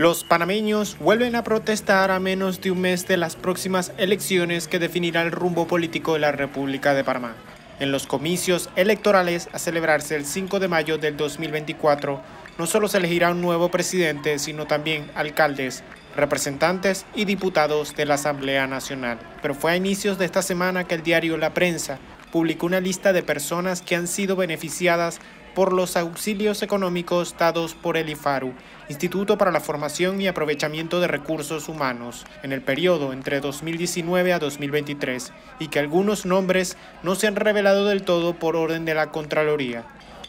Los panameños vuelven a protestar a menos de un mes de las próximas elecciones que definirán el rumbo político de la República de Panamá. En los comicios electorales a celebrarse el 5 de mayo del 2024, no solo se elegirá un nuevo presidente, sino también alcaldes, representantes y diputados de la Asamblea Nacional. Pero fue a inicios de esta semana que el diario La Prensa publicó una lista de personas que han sido beneficiadas por los auxilios económicos dados por el IFARU, Instituto para la Formación y Aprovechamiento de Recursos Humanos, en el periodo entre 2019 a 2023, y que algunos nombres no se han revelado del todo por orden de la Contraloría.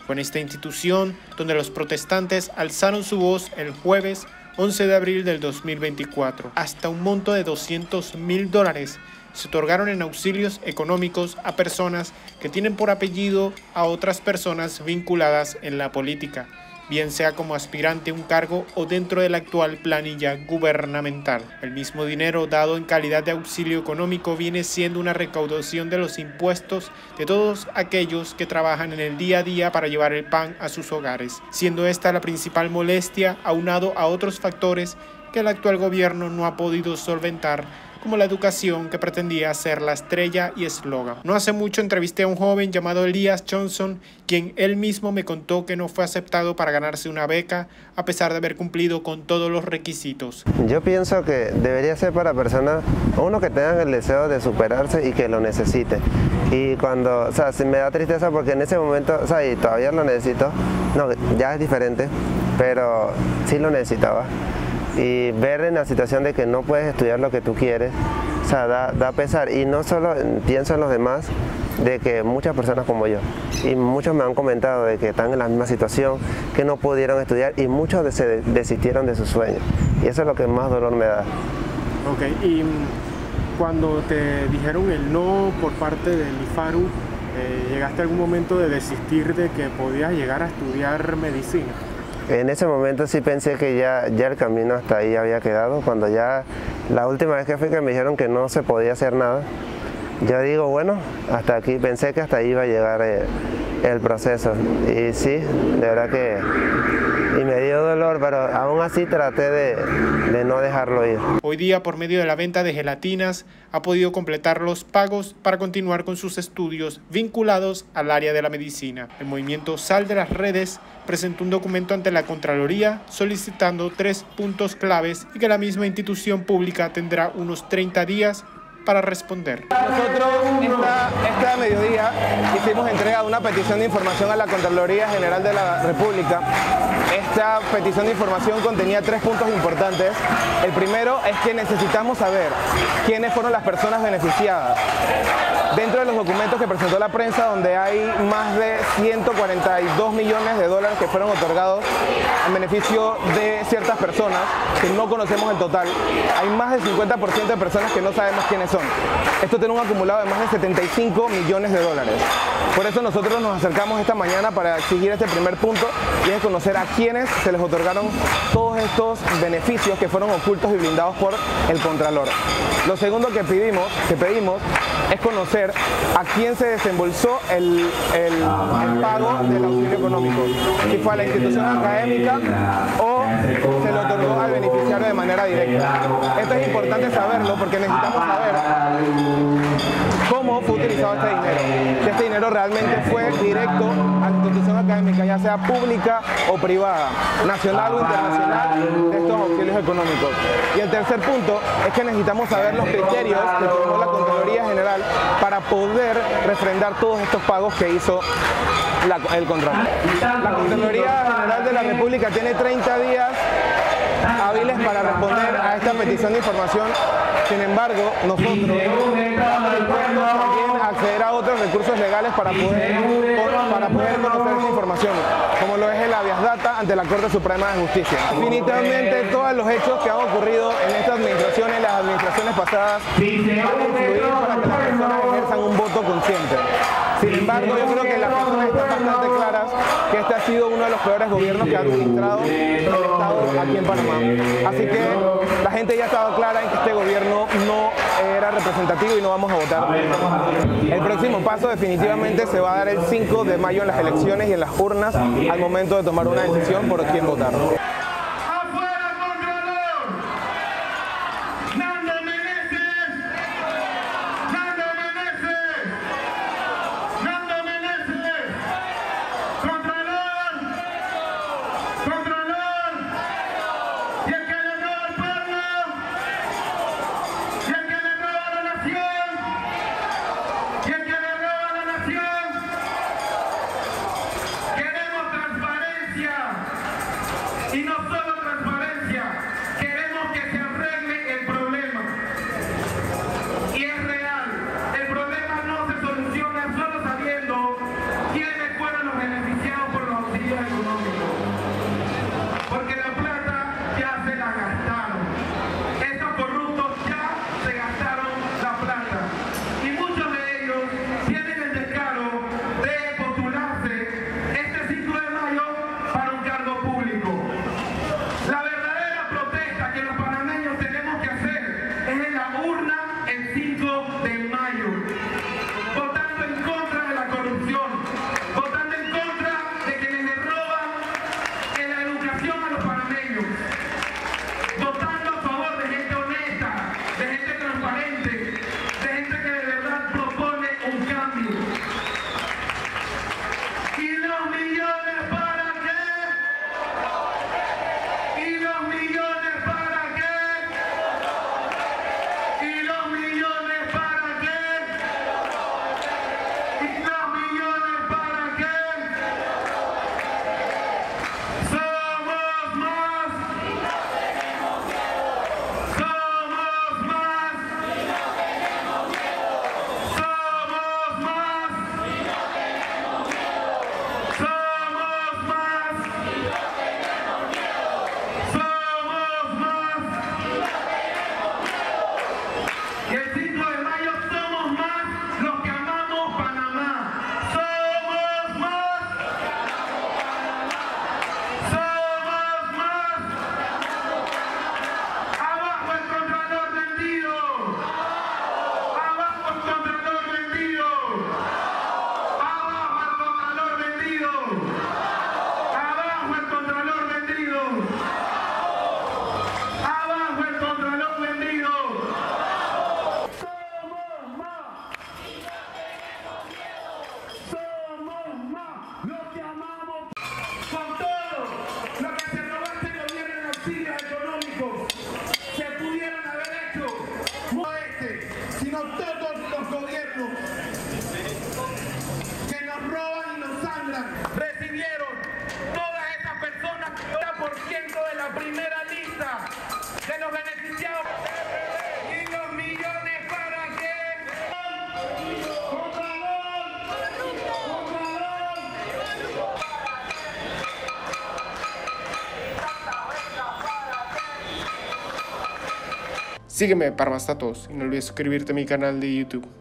Fue en esta institución donde los protestantes alzaron su voz el jueves 11 de abril del 2024, hasta un monto de 200 mil dólares se otorgaron en auxilios económicos a personas que tienen por apellido a otras personas vinculadas en la política, bien sea como aspirante a un cargo o dentro de la actual planilla gubernamental. El mismo dinero dado en calidad de auxilio económico viene siendo una recaudación de los impuestos de todos aquellos que trabajan en el día a día para llevar el pan a sus hogares, siendo esta la principal molestia aunado a otros factores que el actual gobierno no ha podido solventar como la educación que pretendía ser la estrella y eslogan. No hace mucho entrevisté a un joven llamado Elias Johnson, quien él mismo me contó que no fue aceptado para ganarse una beca a pesar de haber cumplido con todos los requisitos. Yo pienso que debería ser para personas, uno que tengan el deseo de superarse y que lo necesite. Y cuando, o sea, me da tristeza porque en ese momento, o sea, y todavía lo necesito, no, ya es diferente, pero sí lo necesitaba y ver en la situación de que no puedes estudiar lo que tú quieres, o sea, da, pesar. Y no solo pienso en los demás, de que muchas personas como yo, y muchos me han comentado de que están en la misma situación, que no pudieron estudiar y muchos se desistieron de sus sueños. Y eso es lo que más dolor me da. Ok, y mm, cuando te dijeron el no por parte del IFARU, eh, ¿llegaste a algún momento de desistir de que podías llegar a estudiar medicina? En ese momento sí pensé que ya, ya el camino hasta ahí había quedado, cuando ya la última vez que fui que me dijeron que no se podía hacer nada, yo digo, bueno, hasta aquí, pensé que hasta ahí iba a llegar el, el proceso. Y sí, de verdad que y me dio dolor, pero aún así traté de, de, no dejarlo ir. Hoy día, por medio de la venta de gelatinas, ha podido completar los pagos para continuar con sus estudios vinculados al área de la medicina. El movimiento Sal de las Redes presentó un documento ante la Contraloría solicitando tres puntos claves y que la misma institución pública tendrá unos 30 días para responder. Nosotros esta, mediodía hicimos entrega de una petición de información a la Contraloría General de la República. Esta petición de información contenía tres puntos importantes. El primero es que necesitamos saber quiénes fueron las personas beneficiadas dentro de los documentos que presentó la prensa, donde hay más de 142 millones de dólares que fueron otorgados en beneficio de ciertas personas, que no conocemos el total, hay más del 50% de personas que no sabemos quiénes son. Esto tiene un acumulado de más de 75 millones de dólares. Por eso nosotros nos acercamos esta mañana para exigir este primer punto y es conocer a quiénes se les otorgaron todos estos beneficios que fueron ocultos y blindados por el Contralor. Lo segundo que pedimos, que pedimos es conocer a quién se desembolsó el, pago del auxilio económico, si fue a la institución académica o se lo otorgó al beneficiario de manera directa. Esto es importante saberlo porque necesitamos saber cómo fue utilizado este dinero. Si este dinero realmente fue directo a la institución académica, ya sea pública o privada, nacional o internacional, estos auxilios económicos. Y el tercer punto es que necesitamos saber los criterios que tomó la Contraloría General para poder refrendar todos estos pagos que hizo el contrato. La Contraloría General de la República tiene 30 días hábiles para responder a esta petición de información. Sin embargo, nosotros también acceder a otros recursos legales para poder, para poder conocer esta información, como lo es el habeas data ante la Corte Suprema de Justicia. Definitivamente todos los hechos que han ocurrido en esta administración, en las administraciones pasadas, van a para que las personas ejerzan un voto consciente. Sin embargo, yo creo que las personas están bastante claras que este ha sido uno de los peores gobiernos que ha administrado el Estado aquí en Panamá. Así que la gente ya estaba clara en que este gobierno no era representativo y no vamos a votar. El próximo paso definitivamente se va a dar el 5 de mayo en las elecciones y en las urnas al momento de tomar una decisión por quién votar. Sígueme para más datos y no olvides suscribirte a mi canal de YouTube.